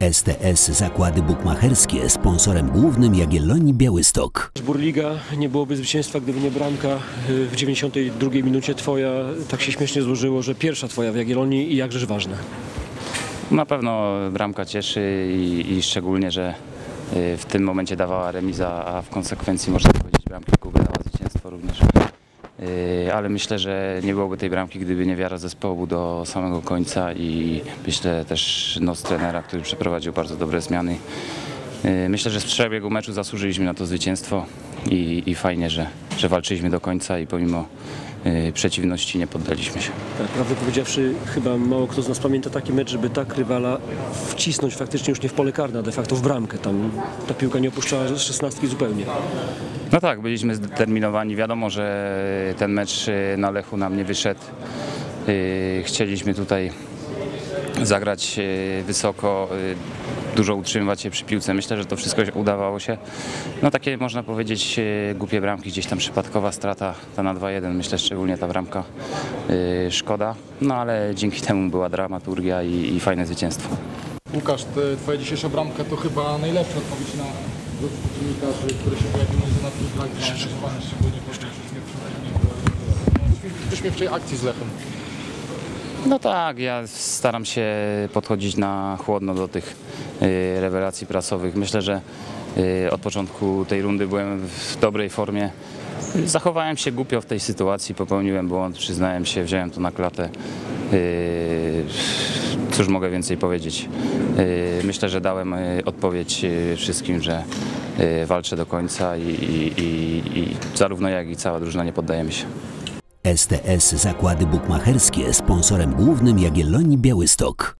STS Zakłady Bukmacherskie sponsorem głównym Jagiellonii Białystok. Burliga nie byłoby zwycięstwa, gdyby nie bramka y, w 92 minucie twoja. Tak się śmiesznie złożyło, że pierwsza twoja w Jagiellonii i jakżeż ważna. Na pewno bramka cieszy i, i szczególnie, że y, w tym momencie dawała remiza, a w konsekwencji można powiedzieć bramki Kuby dała zwycięstwo również. Y, Ale myślę, że nie byłoby tej bramki, gdyby nie wiara zespołu do samego końca i myślę też nos trenera, który przeprowadził bardzo dobre zmiany. Y, Myślę, że w przebiegu meczu zasłużyliśmy na to zwycięstwo i, i fajnie, że, że walczyliśmy do końca i pomimo przeciwności nie poddaliśmy się. Tak, prawdę powiedziawszy, chyba mało kto z nas pamięta taki mecz, żeby tak rywala wcisnąć faktycznie już nie w pole karne, a de facto w bramkę. Tam ta piłka nie opuszczała szesnastki zupełnie. No tak, byliśmy zdeterminowani. Wiadomo, że ten mecz y, na Lechu nam nie wyszedł. Y, Chcieliśmy tutaj zagrać y, wysoko, y, dużo utrzymywać się przy piłce. Myślę, że to wszystko udawało się. No takie można powiedzieć y, głupie bramki, gdzieś tam przypadkowa strata, ta na 2-1. Myślę szczególnie ta bramka szkoda. No ale dzięki temu była dramaturgia i, i fajne zwycięstwo. Łukasz, twoja dzisiejsza bramka to chyba najlepsza odpowiedź na dziennikarzy, które się pojawiły między na tych flag zaangażowane szczególnie po wyśmiewczej akcji z Lechem. No tak, ja staram się podchodzić na chłodno do tych y, rewelacji prasowych. Myślę, że y, od początku tej rundy byłem w dobrej formie. Zachowałem się głupio w tej sytuacji, popełniłem błąd, przyznałem się, wziąłem to na klatę. Y, Cóż mogę więcej powiedzieć? Myślę, że dałem odpowiedź wszystkim, że walczę do końca i, i, i, i zarówno jak i cała drużyna nie poddajemy się. STS Zakłady Bukmacherskie sponsorem głównym Jagiellonii Białystok.